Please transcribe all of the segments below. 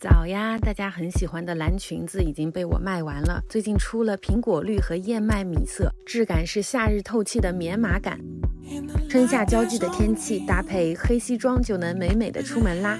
早呀，大家很喜欢的蓝裙子已经被我卖完了。最近出了苹果绿和燕麦米色，质感是夏日透气的棉麻感。春夏交际的天气，搭配黑西装就能美美的出门啦。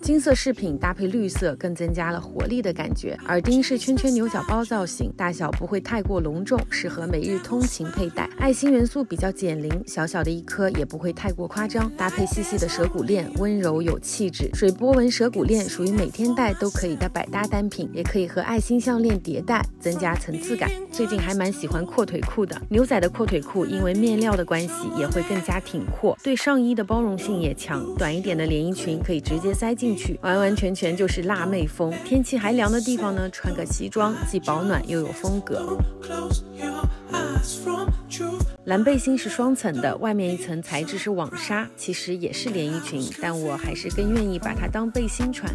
金色饰品搭配绿色，更增加了活力的感觉。耳钉是圈圈牛角包造型，大小不会太过隆重，适合每日通勤佩戴。爱心元素比较减龄，小小的一颗也不会太过夸张。搭配细细的蛇骨链，温柔有气质。水波纹蛇骨链属于每天戴都可以的百搭单品，也可以和爱心项链叠戴，增加层次感。最近还蛮喜欢阔腿裤的，牛仔的阔腿裤因为面料的关系也会更加挺阔，对上衣的包容性也强。短一点的连衣裙可以直接塞进。去，完完全全就是辣妹风。天气还凉的地方呢，穿个西装既保暖又有风格。蓝背心是双层的，外面一层材质是网纱，其实也是连衣裙，但我还是更愿意把它当背心穿。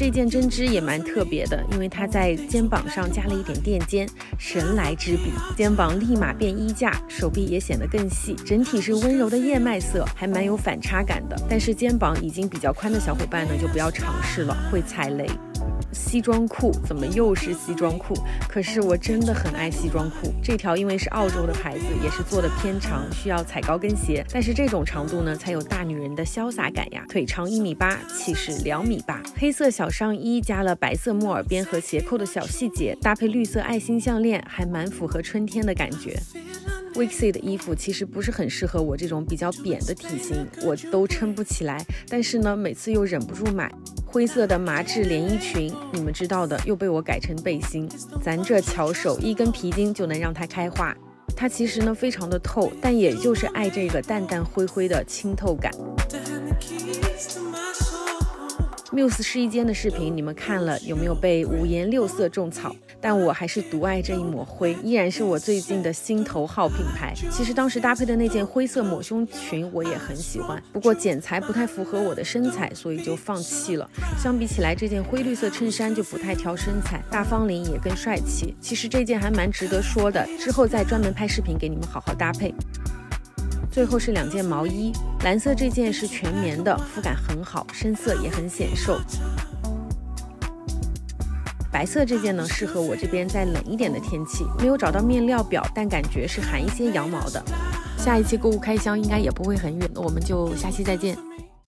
这件针织也蛮特别的，因为它在肩膀上加了一点垫肩，神来之笔，肩膀立马变衣架，手臂也显得更细，整体是温柔的燕麦色，还蛮有反差感的。但是肩膀已经比较宽的小伙伴呢，就不要尝试了，会踩雷。西装裤怎么又是西装裤？可是我真的很爱西装裤。这条因为是澳洲的牌子，也是做的偏长，需要踩高跟鞋。但是这种长度呢，才有大女人的潇洒感呀。腿长一米八，气势两米八。黑色小上衣加了白色木耳边和斜扣的小细节，搭配绿色爱心项链，还蛮符合春天的感觉。Wixi 的衣服其实不是很适合我这种比较扁的体型，我都撑不起来。但是呢，每次又忍不住买。灰色的麻质连衣裙，你们知道的，又被我改成背心。咱这巧手，一根皮筋就能让它开花。它其实呢非常的透，但也就是爱这个淡淡灰灰的清透感。Muse 试衣间的视频，你们看了有没有被五颜六色种草？但我还是独爱这一抹灰，依然是我最近的心头好品牌。其实当时搭配的那件灰色抹胸裙我也很喜欢，不过剪裁不太符合我的身材，所以就放弃了。相比起来，这件灰绿色衬衫就不太挑身材，大方领也更帅气。其实这件还蛮值得说的，之后再专门拍视频给你们好好搭配。最后是两件毛衣，蓝色这件是全棉的，肤感很好，深色也很显瘦。白色这件呢，适合我这边再冷一点的天气，没有找到面料表，但感觉是含一些羊毛的。下一期购物开箱应该也不会很远，我们就下期再见。